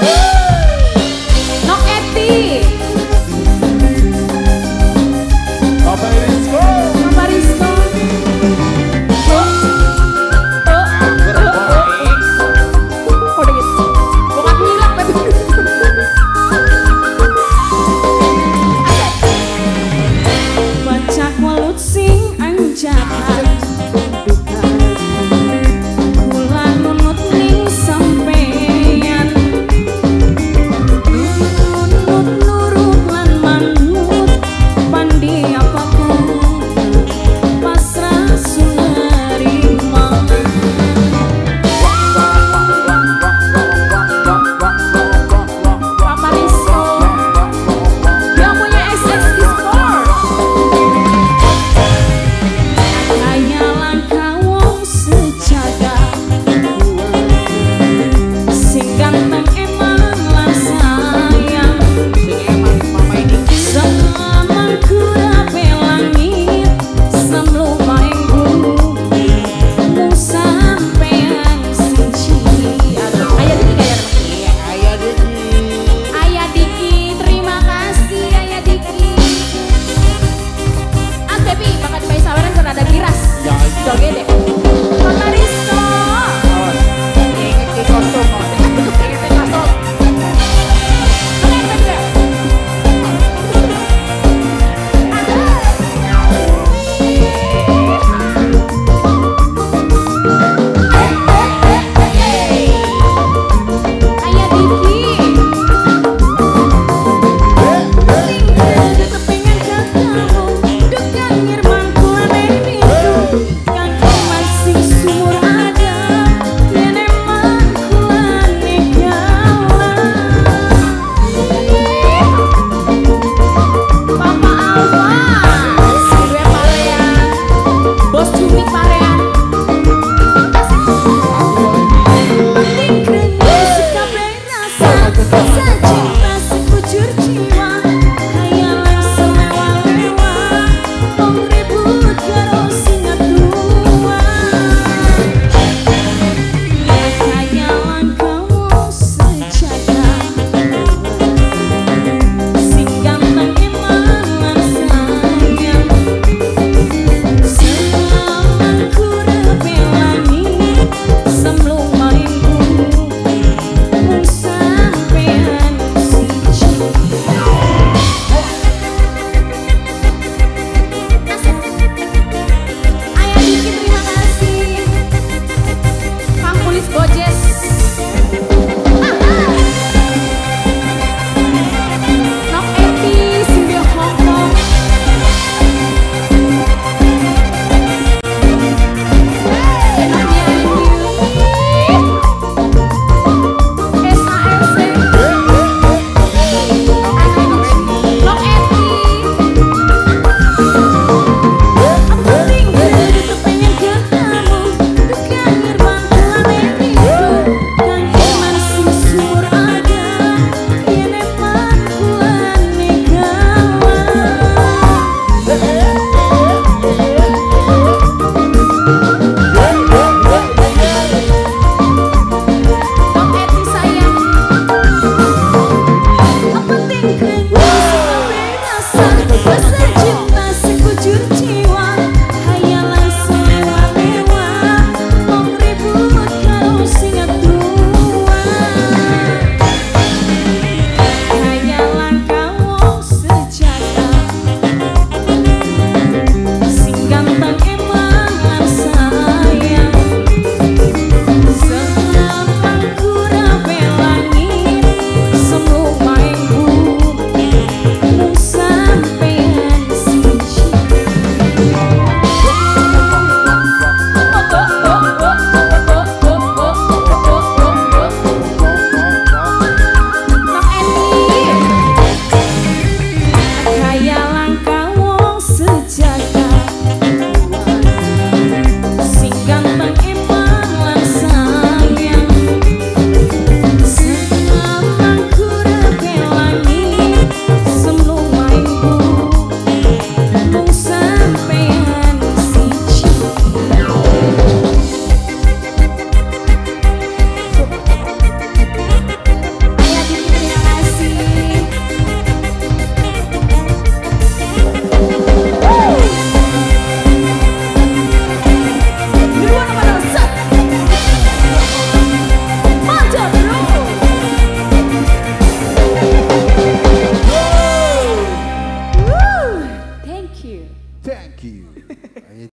Hey!